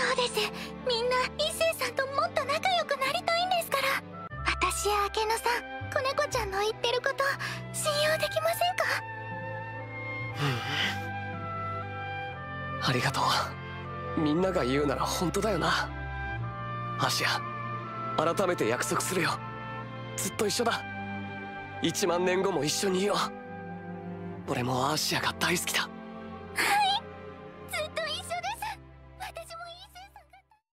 そうです。みんな一星さんともっと仲良くなりたいんですから。私や明野さん子猫ちゃんの言ってること信用できませんか？ありがとう。みんなが言うなら本当だよな。アシア改めて約束するよ。ずっと一緒だ。1万年後も一緒にいよう。俺もアーシアが大好きだ。